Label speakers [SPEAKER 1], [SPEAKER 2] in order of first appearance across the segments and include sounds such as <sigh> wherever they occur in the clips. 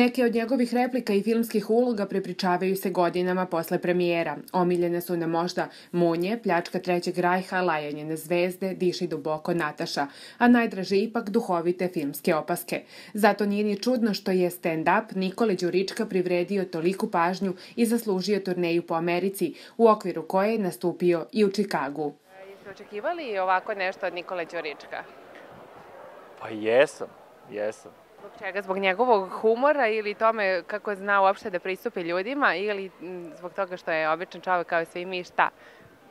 [SPEAKER 1] Neke od njegovih replika i filmskih uloga prepričavaju se godinama posle premijera. Omiljene su na možda Munje, Pljačka trećeg rajha, Lajanje na zvezde, Diši duboko Nataša, a najdraže ipak duhovite filmske opaske. Zato nije ni čudno što je stand-up Nikole Đurička privredio toliku pažnju i zaslužio turneju po Americi, u okviru koje je nastupio i u Čikagu.
[SPEAKER 2] Jeste očekivali ovako nešto od Nikole Đurička?
[SPEAKER 3] Pa jesam, jesam.
[SPEAKER 2] Zbog čega? Zbog njegovog humora ili tome kako zna uopšte da pristupi ljudima ili m, zbog toga što je običan čovek kao i svi mi šta?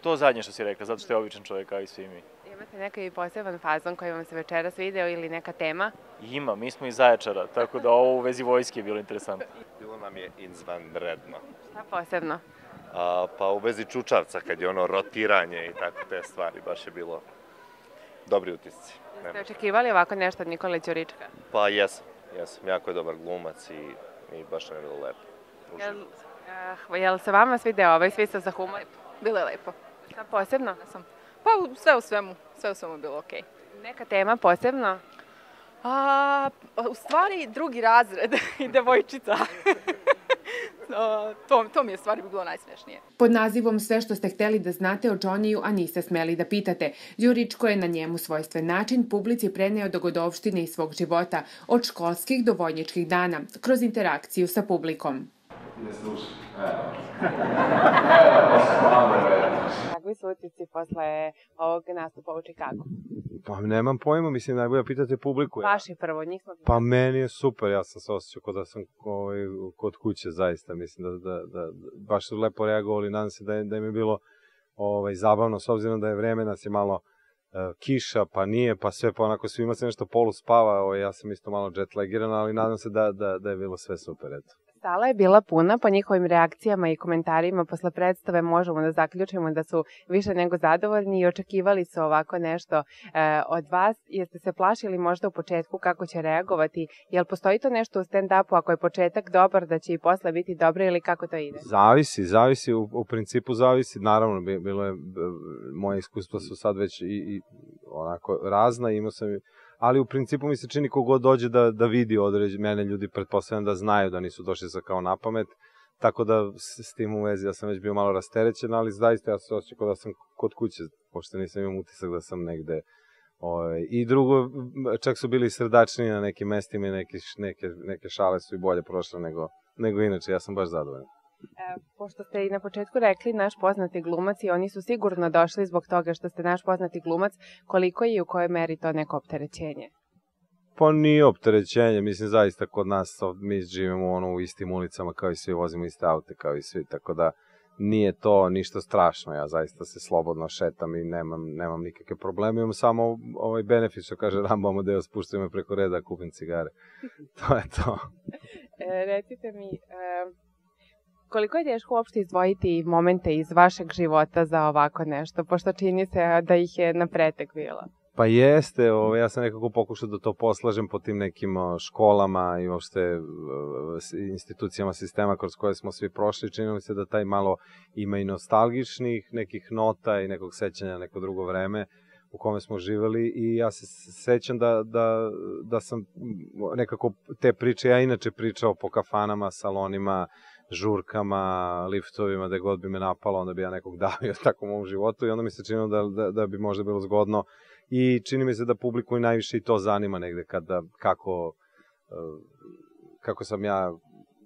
[SPEAKER 3] To zadnje što si rekla, zato što je običan čovjek kao i svi mi.
[SPEAKER 2] Imate neki poseban fazon koji vam se večeras video ili neka tema?
[SPEAKER 3] Ima, mi smo iz Zaječara, tako da ovo u vezi vojske je bilo interesantno.
[SPEAKER 4] Bilo nam je izvanredno.
[SPEAKER 2] Šta posebno?
[SPEAKER 4] A, pa u vezi Čučavca, kad je ono rotiranje i tako te stvari, baš je bilo dobri utisci.
[SPEAKER 2] Ste
[SPEAKER 4] Ne.
[SPEAKER 2] očekivali ovako nešto od Nikole Đurička?
[SPEAKER 4] Pa jesam, jesam. Jako je dobar glumac i, i baš nam je bilo lepo.
[SPEAKER 2] Jel, uh, jel se vama svideo ovaj svi sa humor?
[SPEAKER 5] Bilo je lepo.
[SPEAKER 2] Šta posebno?
[SPEAKER 5] Sam. Pa sve u svemu, sve u svemu je bilo okej.
[SPEAKER 2] Neka tema posebno?
[SPEAKER 5] A, u stvari drugi razred <laughs> i devojčica. To, to mi je stvari bilo najsmešnije.
[SPEAKER 1] Pod nazivom Sve što ste hteli da znate o Johnnyju, a niste smeli da pitate, Đuričko je na njemu svojstven način publici preneo dogodovštine iz svog života, od školskih do vojničkih dana, kroz interakciju sa publikom.
[SPEAKER 6] Ne slušaj. Evo.
[SPEAKER 2] Kakvi su utisci posle ovog nastupa u Čikagu?
[SPEAKER 7] Pa nemam pojma, mislim, najbolje pitate publiku.
[SPEAKER 2] Vaši prvo, njih smo...
[SPEAKER 7] Pa meni je super, ja sam se osjećao kod da sam ovaj, kod kuće, zaista. Mislim da, da, da, da baš su lepo reagovali, nadam se da, je, da im je bilo ovaj, zabavno, s obzirom da je vreme nas je malo uh, kiša, pa nije, pa sve, pa onako svima se nešto polu spava, ovaj, ja sam isto malo jetlagiran, ali nadam se da, da, da je bilo sve super, eto.
[SPEAKER 2] Sala je bila puna, po njihovim reakcijama i komentarima posle predstave možemo da zaključimo da su više nego zadovoljni i očekivali su ovako nešto e, od vas. Jeste se plašili možda u početku kako će reagovati? Jel postoji to nešto u stand-upu ako je početak dobar da će i posle biti dobro ili kako to ide?
[SPEAKER 7] Zavisi, zavisi, u, u principu zavisi, naravno, bi- bilo je, moje iskustva su sad već i, i onako razna, imao sam, ali u principu mi se čini kogod dođe da, da vidi određe, mene ljudi pretpostavljam da znaju da nisu došli sa kao na pamet, tako da s, s tim u vezi ja sam već bio malo rasterećen, ali zaista ja se osjećam kao da sam kod kuće, pošto nisam imao utisak da sam negde Ovaj, I drugo, čak su bili srdačniji na nekim mestima i neke, neke, neke šale su i bolje prošle nego, nego inače, ja sam baš zadovoljan.
[SPEAKER 2] E, pošto ste i na početku rekli naš poznati glumac i oni su sigurno došli zbog toga što ste naš poznati glumac, koliko je i u kojoj meri to neko opterećenje?
[SPEAKER 7] Pa nije opterećenje, mislim zaista kod nas mi živimo ono u istim ulicama kao i svi, vozimo iste aute kao i svi, tako da nije to ništa strašno, ja zaista se slobodno šetam i nemam, nemam nikakve probleme, imam samo ovaj benefit što kaže Rambo Amadeus, puštaju me preko reda, kupim cigare. <laughs> to je to.
[SPEAKER 2] E, recite mi, e, koliko je teško uopšte izdvojiti momente iz vašeg života za ovako nešto, pošto čini se da ih je na pretek bilo?
[SPEAKER 7] Pa jeste, ovaj, ja sam nekako pokušao da to poslažem po tim nekim školama i uopšte e, institucijama sistema kroz koje smo svi prošli. Čini mi se da taj malo ima i nostalgičnih nekih nota i nekog sećanja na neko drugo vreme u kome smo živeli i ja se sećam da, da, da sam nekako te priče, ja inače pričao po kafanama, salonima, žurkama, liftovima, da god bi me napalo, onda bi ja nekog <laughs> davio tako u mom životu i onda mi se činilo da, da, da bi možda bilo zgodno i čini mi se da publiku najviše i to zanima negde kada, kako, eh, kako sam ja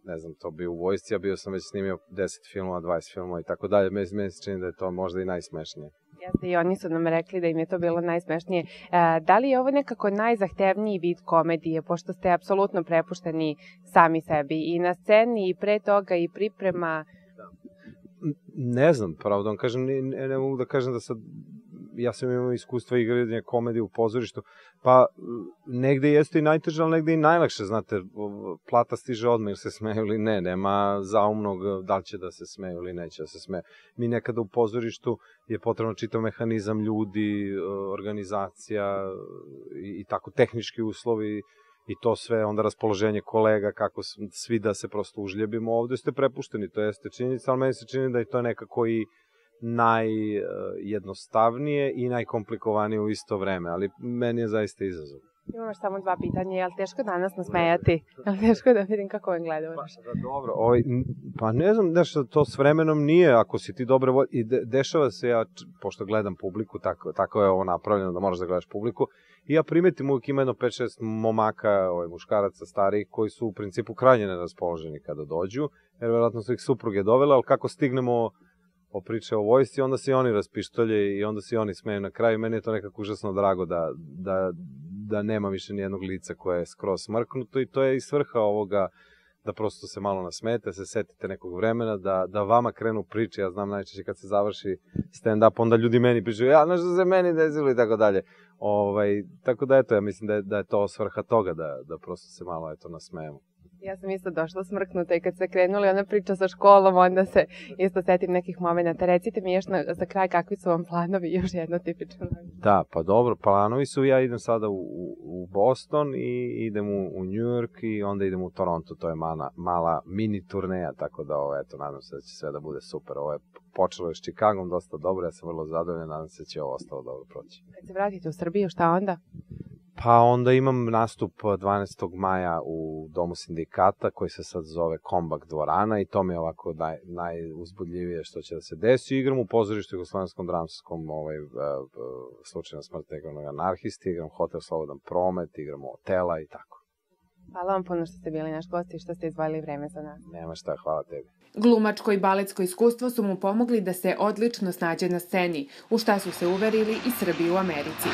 [SPEAKER 7] ne znam, to bio u vojsci, a bio sam već snimio 10 filmova, 20 filmova i tako dalje. Meni, meni se čini da je to možda i najsmešnije.
[SPEAKER 2] Jeste, i oni su nam rekli da im je to bilo najsmešnije. E, da li je ovo nekako najzahtevniji vid komedije, pošto ste apsolutno prepušteni sami sebi i na sceni i pre toga i priprema?
[SPEAKER 7] N- Ne znam, pravo da vam kažem, ne, ne mogu da kažem da sad, ja sam imao iskustva igranja komedije u pozorištu, pa m, negde jeste i najteže, ali negde i najlakše, znate, plata stiže odmah ili se smeju ili ne, nema zaumnog da li će da se smeju ili neće da se smeju. Mi nekada u pozorištu je potrebno čitav mehanizam ljudi, e, organizacija i, i tako tehnički uslovi i to sve, onda raspoloženje kolega, kako svi da se prosto užljebimo, ovde ste prepušteni, to jeste činjenica, ali meni se čini da je to nekako i najjednostavnije i najkomplikovanije u isto vreme, ali meni je zaista izazov.
[SPEAKER 2] Imam još samo dva pitanja. Je li teško danas nasmejati? Je li teško da vidim kako vam gleda?
[SPEAKER 7] Pa, da, dobro, ovaj, pa ne znam, nešto to s vremenom nije, ako si ti dobre volje, i de, dešava se, ja, pošto gledam publiku, tako, tako je ovo napravljeno da moraš da gledaš publiku, i ja primetim uvijek ima jedno 5-6 momaka, ovaj, muškaraca starih, koji su u principu krajnje neraspoloženi kada dođu, jer verovatno su ih supruge dovele, ali kako stignemo o priče o vojsci, onda se i oni raspištolje i onda se i oni smeju na kraju. Meni je to nekako užasno drago da, da, da nema više nijednog lica koje je skroz smrknuto i to je i svrha ovoga da prosto se malo nasmete, se setite nekog vremena, da, da vama krenu priče, ja znam najčešće kad se završi stand-up, onda ljudi meni pričaju, ja, znaš da se meni desilo i tako dalje. Ovaj, tako da eto, ja mislim da je, da je to svrha toga, da, da prosto se malo eto nasmejemo.
[SPEAKER 2] Ja sam isto došla smrknuta i kad se krenuli ona priča sa školom, onda se isto setim nekih momenta. Recite mi još na, za kraj kakvi su vam planovi, još jedno tipično.
[SPEAKER 7] Da, pa dobro, planovi su, ja idem sada u, u Boston i idem u, u New York i onda idem u Toronto, to je mala, mala mini turneja, tako da ovo, eto, nadam se da će sve da bude super. Ovo je počelo je s Chicagom dosta dobro, ja sam vrlo zadovoljan, nadam se da će ovo ostalo dobro proći.
[SPEAKER 2] Kad se vratite u Srbiju, šta onda?
[SPEAKER 7] Pa onda imam nastup 12. maja u Domu sindikata koji se sad zove Kombak dvorana i to mi je ovako naj, najuzbudljivije što će da se desi. Igram u pozorištu Jugoslovenskom dramskom ovaj, uh, slučajna smrt igram anarhisti, igram Hotel Slobodan promet, igram Hotela i tako.
[SPEAKER 2] Hvala vam puno što ste bili naš gost i što ste izvojili vreme za nas.
[SPEAKER 7] Nema šta, hvala tebi.
[SPEAKER 1] Glumačko i baletsko iskustvo su mu pomogli da se odlično snađe na sceni, u šta su se uverili i Srbi u Americi.